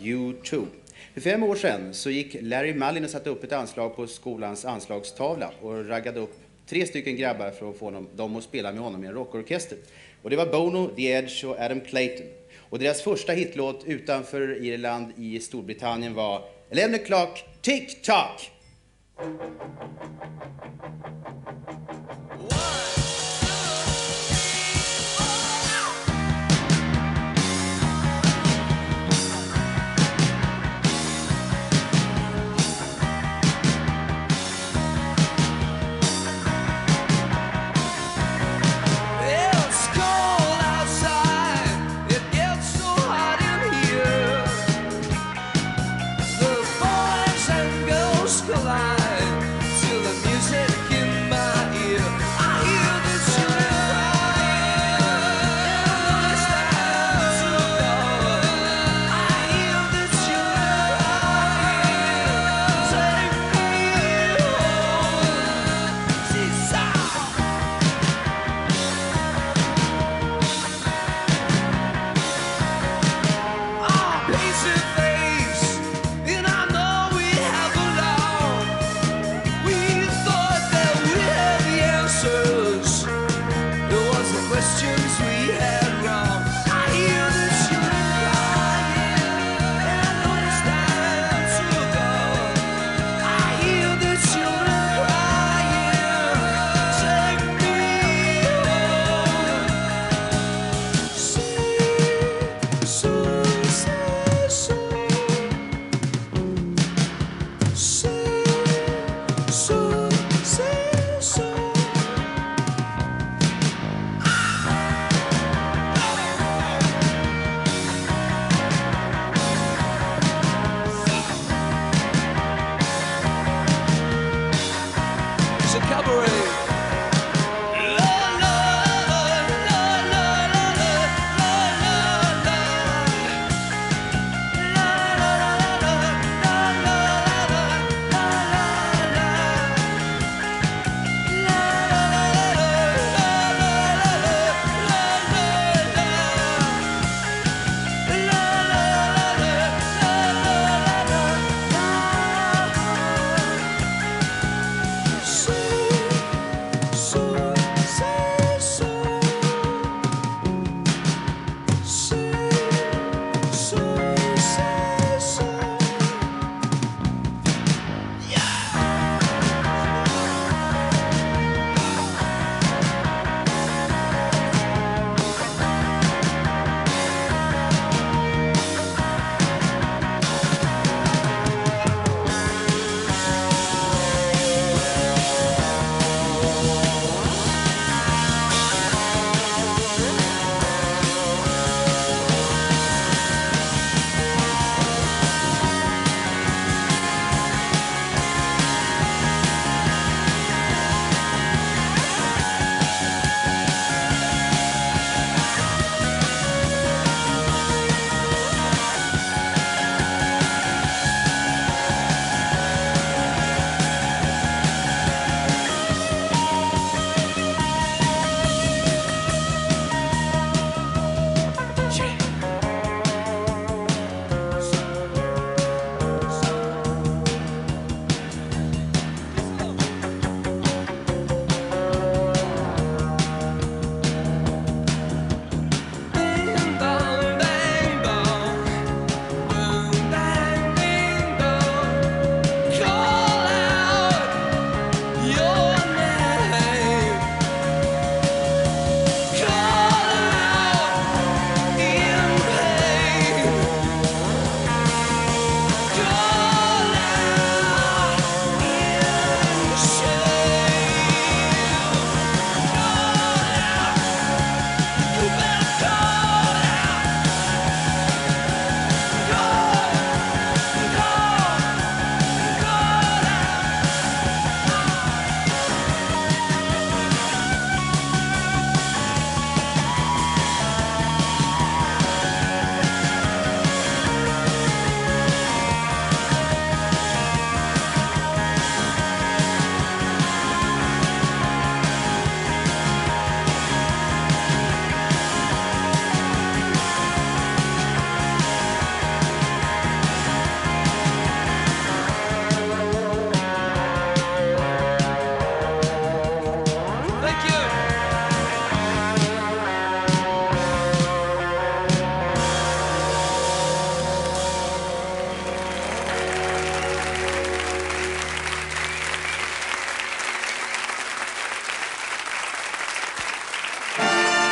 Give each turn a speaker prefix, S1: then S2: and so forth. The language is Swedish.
S1: U2. För fem år sedan så gick Larry Mullin och satte upp ett anslag på skolans anslagstavla och raggade upp tre stycken grabbar för att få dem att spela med honom i en rockorkester. Och det var Bono, The Edge och Adam Clayton. Och deras första hitlåt utanför Irland i Storbritannien var 11 o'clock, tick tock!